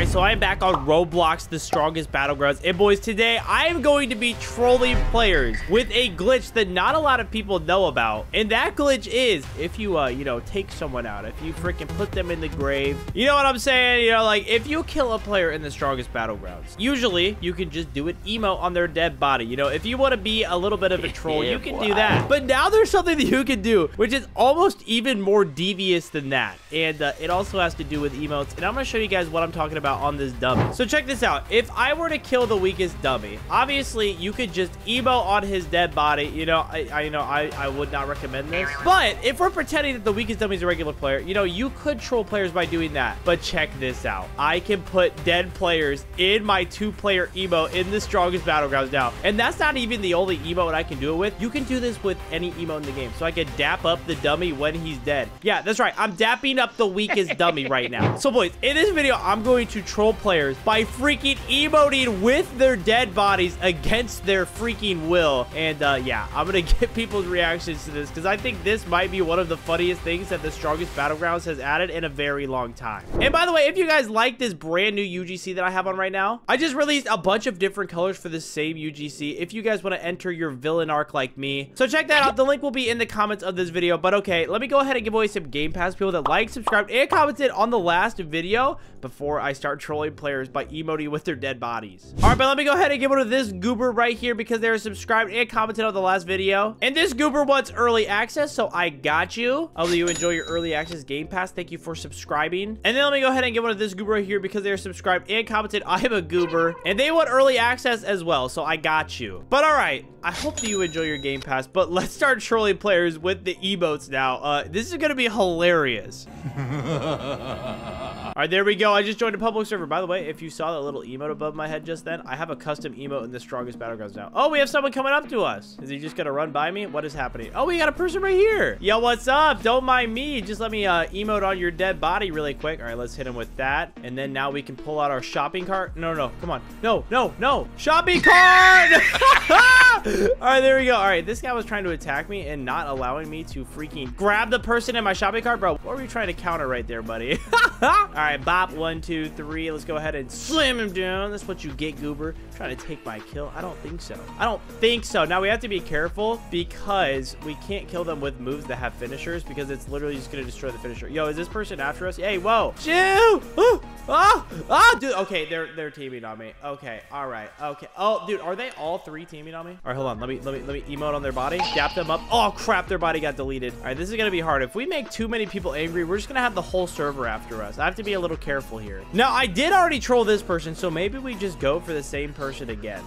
right, so I am back on Roblox, the strongest battlegrounds. And boys, today I am going to be trolling players with a glitch that not a lot of people know about. And that glitch is if you, uh, you know, take someone out, if you freaking put them in the grave. You know what I'm saying? You know, like if you kill a player in the strongest battlegrounds, usually you can just do an emo on their dead body. You know, if you want to be a little bit of a troll, Yeah, you can boy. do that. But now there's something that you can do, which is almost even more devious than that. And uh, it also has to do with emotes. And I'm going to show you guys what I'm talking about on this dummy. So check this out. If I were to kill the weakest dummy, obviously you could just emo on his dead body. You know, I, I you know, I, I would not recommend this. But if we're pretending that the weakest dummy is a regular player, you know, you could troll players by doing that. But check this out. I can put dead players in my two-player emo in the strongest battlegrounds now. And that's not even the only emote I can do it with. You can do this with any emote in the game. So I can dap up the dummy when he's dead. Yeah, that's right. I'm dapping up the weakest dummy right now. So boys, in this video, I'm going to troll players by freaking emoting with their dead bodies against their freaking will. And uh, yeah, I'm going to get people's reactions to this because I think this might be one of the funniest things that the strongest battlegrounds has added in a very long time. And by the way, if you guys like this brand new UGC that I have on right now, I just released a bunch of different colors for the same UGC. If you guys want to enter your villain arc like me, so check that out. The link will be in the comments of this video. But okay, let me go ahead and give away some Game Pass people that like, subscribed, and commented on the last video before I start trolling players by emoting with their dead bodies. All right, but let me go ahead and give one to this goober right here because they're subscribed and commented on the last video. And this goober wants early access, so I got you. Let you enjoy your early access Game Pass. Thank you for subscribing. And then let me go ahead and give one to this goober right here because they're subscribed and commented. I am a goober, and they want early access as well, so I got you. But all right, I hope that you enjoy your Game Pass, but let's start trolling players with the emotes now. Uh, this is gonna be hilarious. All right, there we go. I just joined a public server. By the way, if you saw that little emote above my head just then, I have a custom emote in the strongest battlegrounds now. Oh, we have someone coming up to us. Is he just gonna run by me? What is happening? Oh, we got a person right here. Yo, what's up? Don't mind me. Just let me uh, emote on your dead body really quick. All right, let's hit him with that. And then now we can pull out our shopping cart. No, no, come on. No, no, no. Shopping cart! All right, there we go. All right, this guy was trying to attack me and not allowing me to freaking grab the person in my shopping cart. Bro, what were you trying to counter right there, buddy? All right, bop. One, two, three. Let's go ahead and slam him down. That's what you get, Goober. Trying to take my kill. I don't think so. I don't think so. Now, we have to be careful because we can't kill them with moves that have finishers because it's literally just going to destroy the finisher. Yo, is this person after us? Hey, whoa. Chill. Oh, oh, oh, dude. Okay, they're they're teaming on me. Okay, all right. Okay. Oh, dude, are they all three teaming on me? All right, hold on. Let me let me let me emote on their body. Dap them up. Oh crap, their body got deleted. All right, this is gonna be hard. If we make too many people angry, we're just gonna have the whole server after us. I have to be a little careful here. Now, I did already troll this person, so maybe we just go for the same person again.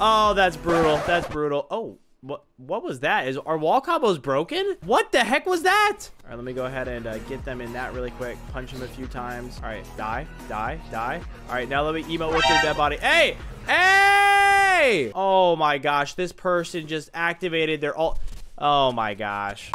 Oh, that's brutal. That's brutal. Oh. What what was that? Is our wall combos broken? What the heck was that? All right, let me go ahead and uh, get them in that really quick. Punch them a few times. All right, die, die, die. All right, now let me emote with their dead body. Hey, hey! Oh my gosh, this person just activated their ult. Oh my gosh.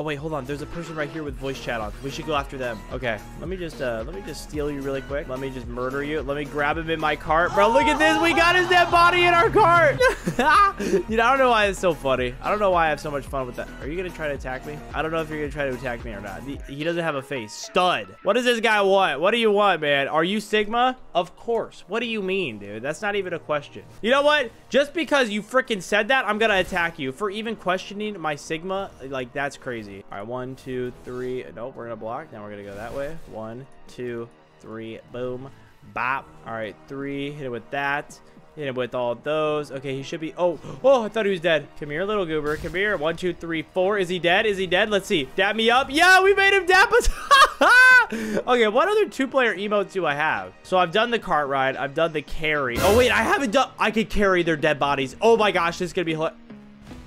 Oh wait, hold on. There's a person right here with voice chat on. We should go after them. Okay, let me just uh let me just steal you really quick. Let me just murder you. Let me grab him in my cart. Bro, look at this. We got his dead body in our cart. Dude, I don't know why it's so funny. I don't know why I have so much fun with that. Are you gonna try to attack me? I don't know if you're gonna try to attack me or not. He, he doesn't have a face. Stud. What does this guy want? What do you want, man? Are you Sigma? Of course. What do you mean, dude? That's not even a question. You know what? Just because you freaking said that, I'm gonna attack you. For even questioning my Sigma, like, that's crazy. All right, one, two, three. Nope, we're gonna block. Now we're gonna go that way. One, two, three. Boom. Bop. All right, three. Hit it with that. Hit him with all those. Okay, he should be. Oh, oh, I thought he was dead. Come here, little goober. Come here. One, two, three, four. Is he dead? Is he dead? Let's see. Dab me up. Yeah, we made him dab us. okay, what other two-player emotes do I have? So I've done the cart ride. I've done the carry. Oh, wait, I haven't done... I could carry their dead bodies. Oh, my gosh, this is going to be...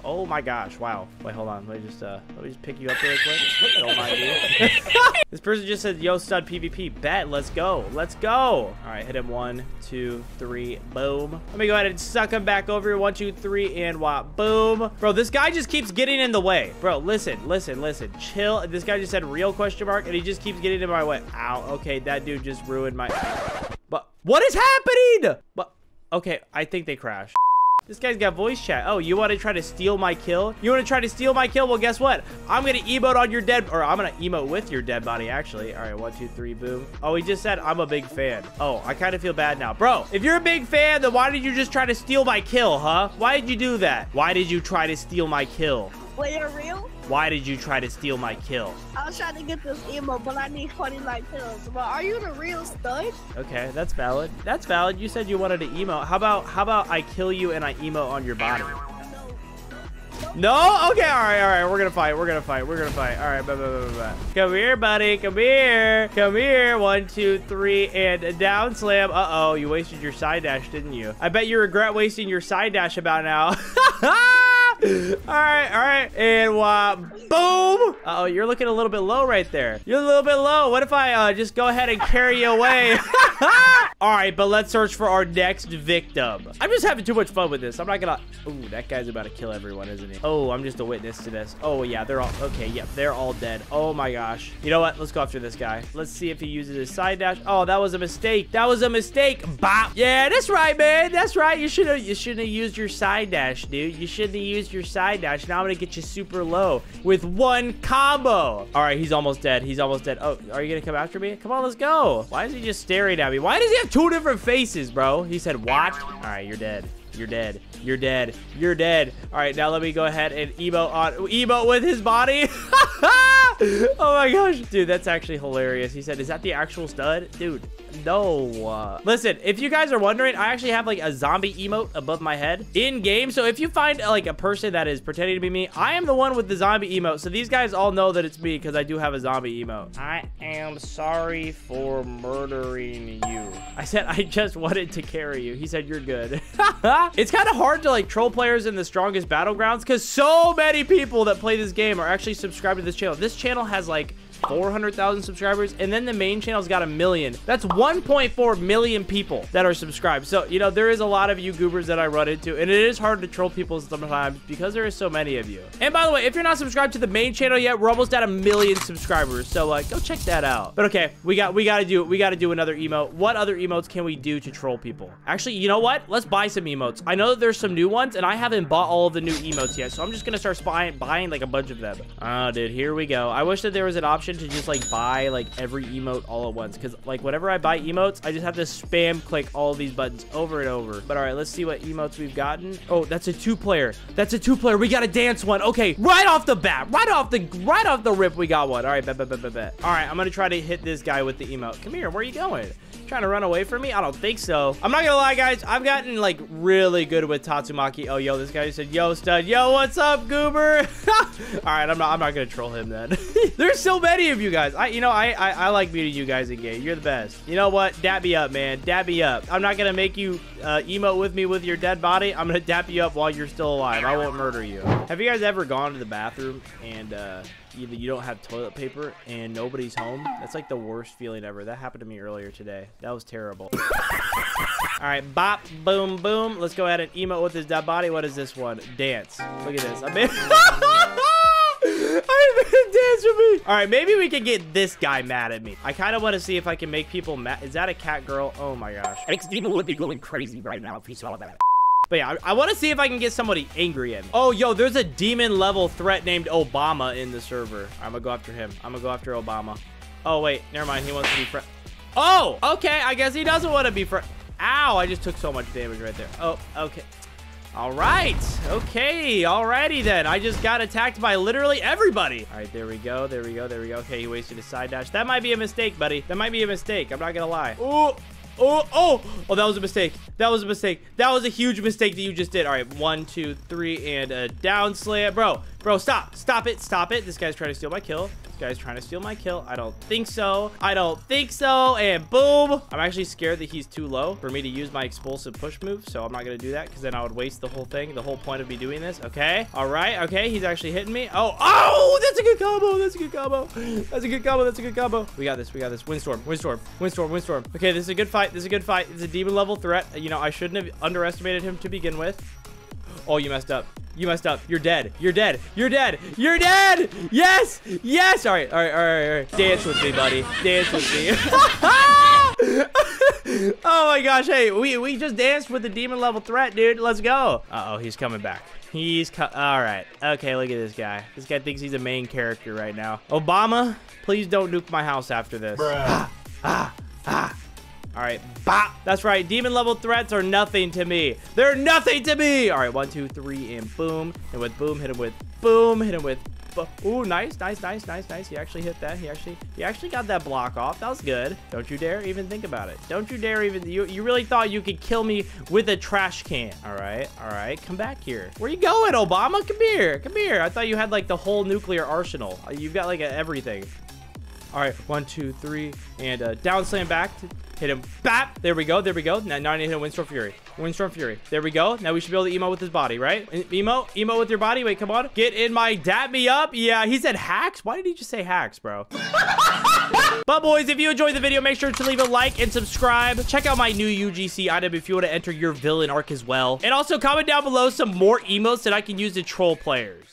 Oh my gosh! Wow. Wait, hold on. Let me just uh, let me just pick you up really quick. Don't mind me. this person just said, "Yo, stud PvP." Bet. Let's go. Let's go. All right, hit him. One, two, three. Boom. Let me go ahead and suck him back over here. One, two, three, and what? Boom. Bro, this guy just keeps getting in the way. Bro, listen, listen, listen. Chill. This guy just said real question mark, and he just keeps getting in my way. Ow. Okay, that dude just ruined my. But what is happening? But okay, I think they crashed. This guy's got voice chat. Oh, you want to try to steal my kill? You want to try to steal my kill? Well, guess what? I'm going to emote on your dead, or I'm going to emote with your dead body, actually. All right, one, two, three, boom. Oh, he just said I'm a big fan. Oh, I kind of feel bad now. Bro, if you're a big fan, then why did you just try to steal my kill, huh? Why did you do that? Why did you try to steal my kill? Wait, you're real? Why did you try to steal my kill? I was trying to get this emo, but I need 29 kills. But are you the real stud? Okay, that's valid. That's valid. You said you wanted to emo. How about how about I kill you and I emo on your body? No? Okay, all right, all right. We're gonna fight. We're gonna fight. We're gonna fight. All right, blah, blah, blah, blah. Come here, buddy. Come here. Come here. One, two, three, and down slam. Uh-oh, you wasted your side dash, didn't you? I bet you regret wasting your side dash about now. all right, all right. And uh, boom. Uh oh you're looking a little bit low right there. You're a little bit low. What if I uh, just go ahead and carry you away? all right, but let's search for our next victim. I'm just having too much fun with this. I'm not gonna... Ooh, that guy's about to kill everyone, isn't he? Oh, I'm just a witness to this. Oh, yeah, they're all... Okay, yep, they're all dead. Oh, my gosh. You know what? Let's go after this guy. Let's see if he uses his side dash. Oh, that was a mistake. That was a mistake. Bop. Yeah, that's right, man. That's right. You should have you shouldn't have used your side dash, dude. You shouldn't have used your side dash. Now I'm gonna get you super low with one combo. All right, he's almost dead. He's almost dead. Oh, are you gonna come after me? Come on, let's go. Why is he just staring at me? Why does he have two different faces, bro? He said, watch. All right, you're dead. You're dead. You're dead. You're dead. All right, now let me go ahead and emote on emote with his body. oh my gosh. Dude, that's actually hilarious. He said, is that the actual stud? Dude, no. Uh, listen, if you guys are wondering, I actually have like a zombie emote above my head in game. So if you find like a person that is pretending to be me, I am the one with the zombie emote. So these guys all know that it's me because I do have a zombie emote. I am sorry for murdering you. I said, I just wanted to carry you. He said, you're good. it's kind of hard to like troll players in the strongest battlegrounds because so many people that play this game are actually subscribed to this channel. This channel has like 400,000 subscribers, and then the main channel's got a million. That's 1.4 million people that are subscribed. So, you know, there is a lot of you goobers that I run into, and it is hard to troll people sometimes because there is so many of you. And by the way, if you're not subscribed to the main channel yet, we're almost at a million subscribers. So, like, go check that out. But okay, we got we got to do we got to do another emote. What other emotes can we do to troll people? Actually, you know what? Let's buy some emotes. I know that there's some new ones, and I haven't bought all of the new emotes yet. So I'm just gonna start buying buying like a bunch of them. Oh, dude, here we go. I wish that there was an option to just like buy like every emote all at once. Because like whenever I buy emotes I just have to spam click all these buttons over and over. But all right let's see what emotes we've gotten. Oh that's a two player that's a two player we got a dance one. Okay right off the bat right off the right off the rip we got one. All right bet bet bet bet bet. All right I'm gonna try to hit this guy with the emote. Come here where are you going trying to run away from me? I don't think so. I'm not gonna lie, guys. I've gotten, like, really good with Tatsumaki. Oh, yo, this guy just said, yo, stud. Yo, what's up, goober? All right, I'm not, I'm not gonna troll him then. There's so many of you guys. I, you know, I, I, I like meeting you guys in game. You're the best. You know what? Dap me up, man. Dap me up. I'm not gonna make you uh, emote with me with your dead body. I'm gonna dap you up while you're still alive. I won't murder you. Have you guys ever gone to the bathroom and, uh, either you don't have toilet paper and nobody's home. That's like the worst feeling ever. That happened to me earlier today. That was terrible. All right, bop, boom, boom. Let's go ahead and emote with his dead body. What is this one? Dance. Look at this. I made... I dance with me. All right, maybe we can get this guy mad at me. I kind of want to see if I can make people mad. Is that a cat girl? Oh my gosh. I think Steven would be going crazy right now if he saw that. But yeah, I, I want to see if I can get somebody angry at me. Oh, yo, there's a demon level threat named Obama in the server. I'm gonna go after him. I'm gonna go after Obama. Oh, wait, never mind. He wants to be friend. Oh, okay. I guess he doesn't want to be friend. Ow, I just took so much damage right there. Oh, okay. All right. Okay. Alrighty then. I just got attacked by literally everybody. All right. There we go. There we go. There we go. Okay. He wasted his side dash. That might be a mistake, buddy. That might be a mistake. I'm not going to lie. Oh, oh, oh. Oh, that was a mistake. That was a mistake. That was a huge mistake that you just did. All right. One, two, three, and a down slam. Bro, bro, stop. Stop it. Stop it. This guy's trying to steal my kill. This guy's trying to steal my kill. I don't think so. I don't think so. And boom. I'm actually scared that he's too low for me to use my explosive push move. So I'm not going to do that because then I would waste the whole thing. The whole point of me doing this. Okay. All right. Okay. He's actually hitting me. Oh, oh, that's a good combo. That's a good combo. That's a good combo. That's a good combo. We got this. We got this. Windstorm. Windstorm. Windstorm. Windstorm. Okay. This is a good fight. This is a good fight. It's a demon level threat. You know, I shouldn't have underestimated him to begin with. Oh, you messed up. You messed up. You're dead. You're dead. You're dead. You're dead. Yes. Yes. All right. All right. All right. All right. Dance with me, buddy. Dance with me. oh my gosh, hey, we, we just danced with the demon level threat, dude. Let's go. Uh-oh, he's coming back. He's co all right. Okay, look at this guy. This guy thinks he's a main character right now. Obama, please don't nuke my house after this. Ah, ah, ah. All right, bop. That's right. Demon level threats are nothing to me. They're nothing to me. All right, one, two, three, and boom. And with boom, hit him with boom, hit him with Ooh, nice, nice, nice, nice, nice. He actually hit that. He actually, he actually got that block off. That was good. Don't you dare even think about it. Don't you dare even, you, you really thought you could kill me with a trash can. All right, all right. Come back here. Where you going, Obama? Come here, come here. I thought you had like the whole nuclear arsenal. You've got like a, everything. All right, one, two, three, and uh, down slam back. Hit him. Bap. There we go. There we go. Now, now I need to hit Windstorm Fury. Windstorm Fury. There we go. Now we should be able to emo with his body, right? Emo? Emo with your body? Wait, come on. Get in my dap me up. Yeah, he said hacks. Why did he just say hacks, bro? but boys, if you enjoyed the video, make sure to leave a like and subscribe. Check out my new UGC item if you want to enter your villain arc as well. And also comment down below some more emotes that I can use to troll players.